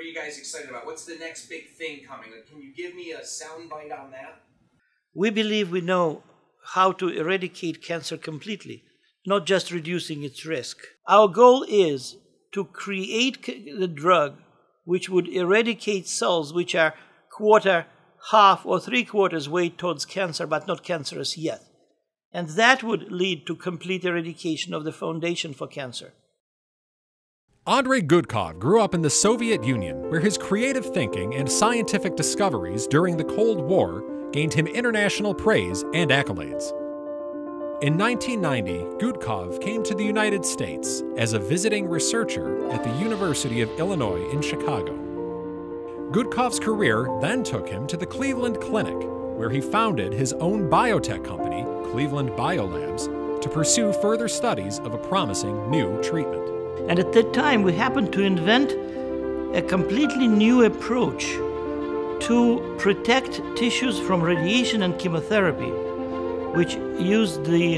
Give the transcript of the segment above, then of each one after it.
What are you guys excited about? What's the next big thing coming? Can you give me a soundbite on that? We believe we know how to eradicate cancer completely, not just reducing its risk. Our goal is to create the drug which would eradicate cells which are quarter, half, or three quarters weight towards cancer but not cancerous yet. And that would lead to complete eradication of the foundation for cancer. Andrei Gudkov grew up in the Soviet Union, where his creative thinking and scientific discoveries during the Cold War gained him international praise and accolades. In 1990, Gudkov came to the United States as a visiting researcher at the University of Illinois in Chicago. Gudkov's career then took him to the Cleveland Clinic, where he founded his own biotech company, Cleveland Biolabs, to pursue further studies of a promising new treatment. And at that time, we happened to invent a completely new approach to protect tissues from radiation and chemotherapy, which used the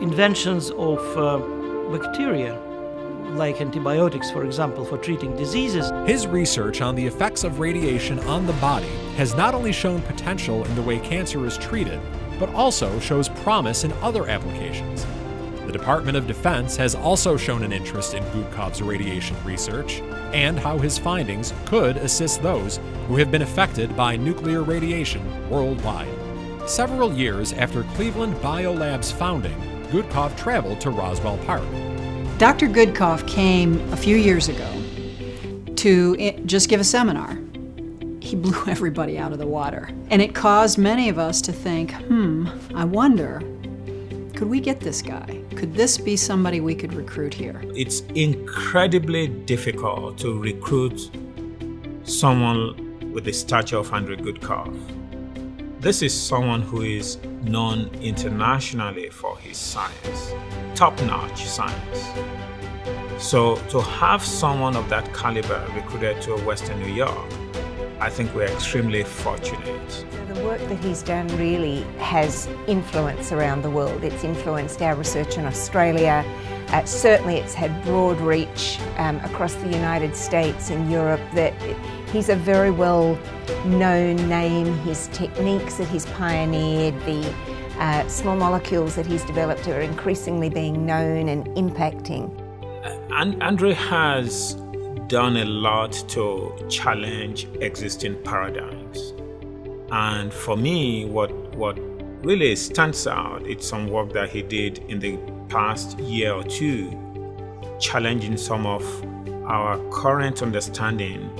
inventions of uh, bacteria, like antibiotics, for example, for treating diseases. His research on the effects of radiation on the body has not only shown potential in the way cancer is treated, but also shows promise in other applications. The Department of Defense has also shown an interest in Gudkov's radiation research and how his findings could assist those who have been affected by nuclear radiation worldwide. Several years after Cleveland Biolab's founding, Gudkov traveled to Roswell Park. Dr. Gudkov came a few years ago to just give a seminar. He blew everybody out of the water. And it caused many of us to think, hmm, I wonder could we get this guy? Could this be somebody we could recruit here? It's incredibly difficult to recruit someone with the stature of Andrei Gudkov. This is someone who is known internationally for his science, top-notch science. So to have someone of that caliber recruited to Western New York I think we're extremely fortunate. The work that he's done really has influence around the world. It's influenced our research in Australia. Uh, certainly it's had broad reach um, across the United States and Europe that he's a very well known name. His techniques that he's pioneered, the uh, small molecules that he's developed are increasingly being known and impacting. And Andrei has done a lot to challenge existing paradigms. And for me, what, what really stands out, it's some work that he did in the past year or two, challenging some of our current understanding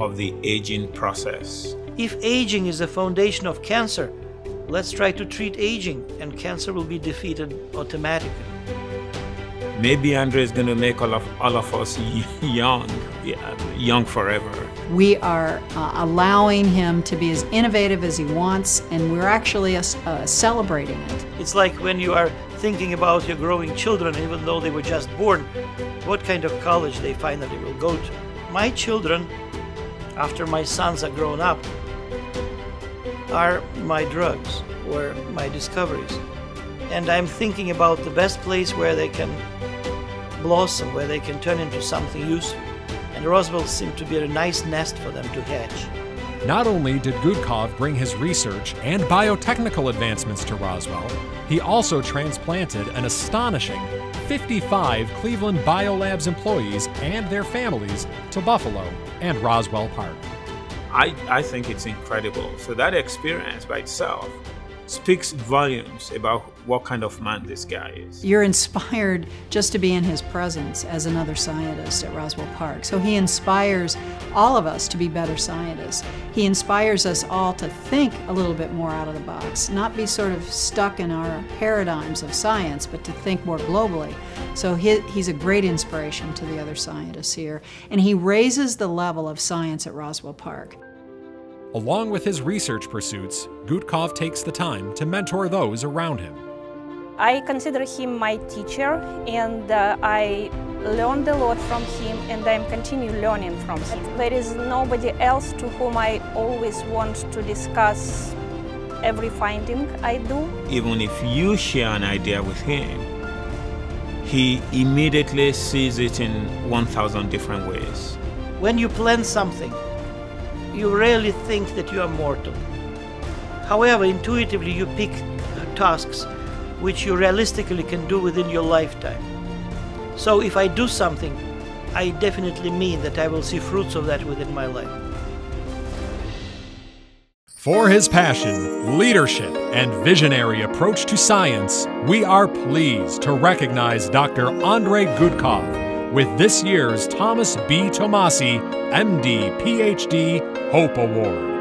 of the aging process. If aging is the foundation of cancer, let's try to treat aging, and cancer will be defeated automatically. Maybe Andre is going to make all of, all of us young, young forever. We are uh, allowing him to be as innovative as he wants, and we're actually uh, celebrating it. It's like when you are thinking about your growing children, even though they were just born, what kind of college they finally will go to. My children, after my sons are grown up, are my drugs or my discoveries. And I'm thinking about the best place where they can blossom where they can turn into something useful. And Roswell seemed to be a nice nest for them to hatch. Not only did Gudkov bring his research and biotechnical advancements to Roswell, he also transplanted an astonishing 55 Cleveland Biolabs employees and their families to Buffalo and Roswell Park. I, I think it's incredible. So that experience by itself speaks volumes about what kind of man this guy is. You're inspired just to be in his presence as another scientist at Roswell Park. So he inspires all of us to be better scientists. He inspires us all to think a little bit more out of the box, not be sort of stuck in our paradigms of science, but to think more globally. So he, he's a great inspiration to the other scientists here. And he raises the level of science at Roswell Park. Along with his research pursuits, Gudkov takes the time to mentor those around him. I consider him my teacher and uh, I learned a lot from him and I'm continue learning from him. There is nobody else to whom I always want to discuss every finding I do. Even if you share an idea with him, he immediately sees it in 1,000 different ways. When you plan something, you rarely think that you are mortal. However, intuitively you pick tasks which you realistically can do within your lifetime. So if I do something, I definitely mean that I will see fruits of that within my life. For his passion, leadership, and visionary approach to science, we are pleased to recognize Dr. Andrei Gudkov with this year's Thomas B. Tomasi, MD, PhD, Hope Award.